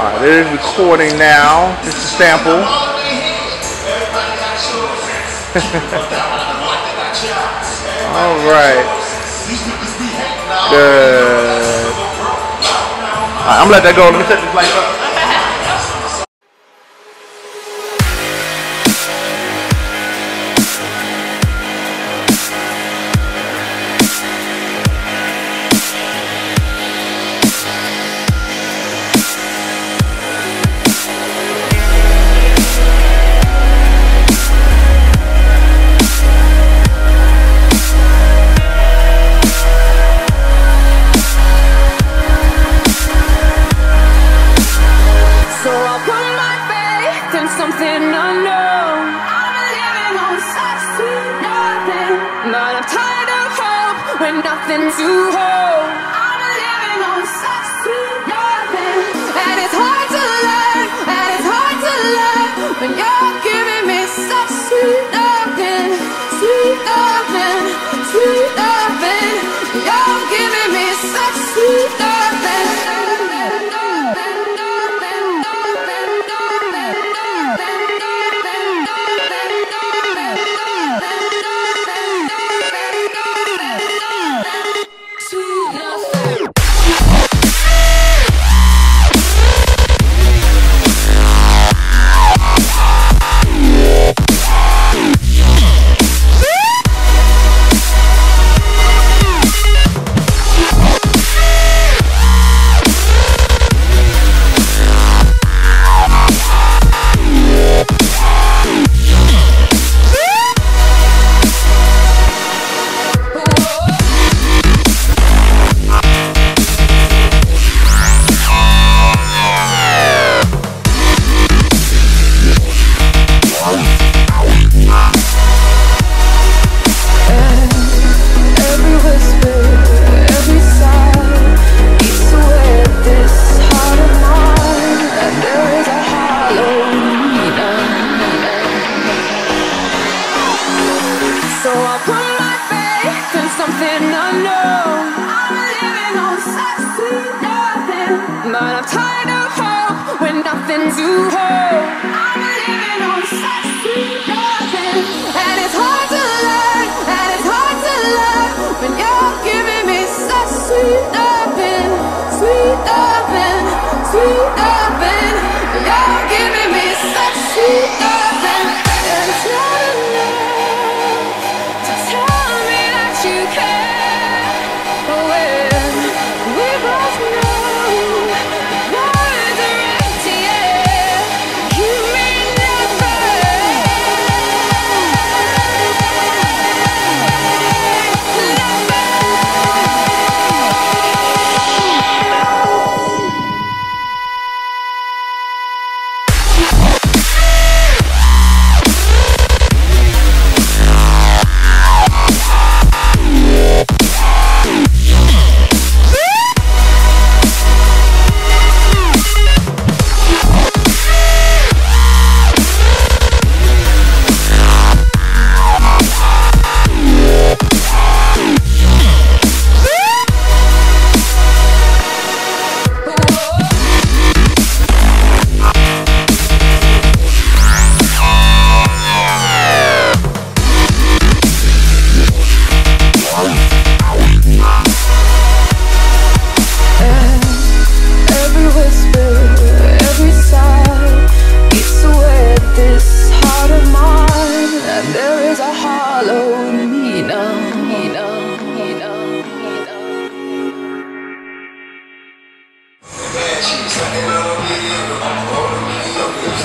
Alright, it is recording now. Just a sample. Alright. Good. Alright, I'm gonna let that go. Let me set this light up. With nothing to hold. Something unknown. I'm living on such sweet nothing, but I'm tired of hope with nothing to hold. I'm living on such sweet nothing, and it's hard to She's sucking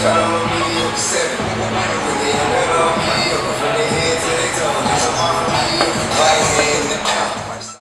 Seven,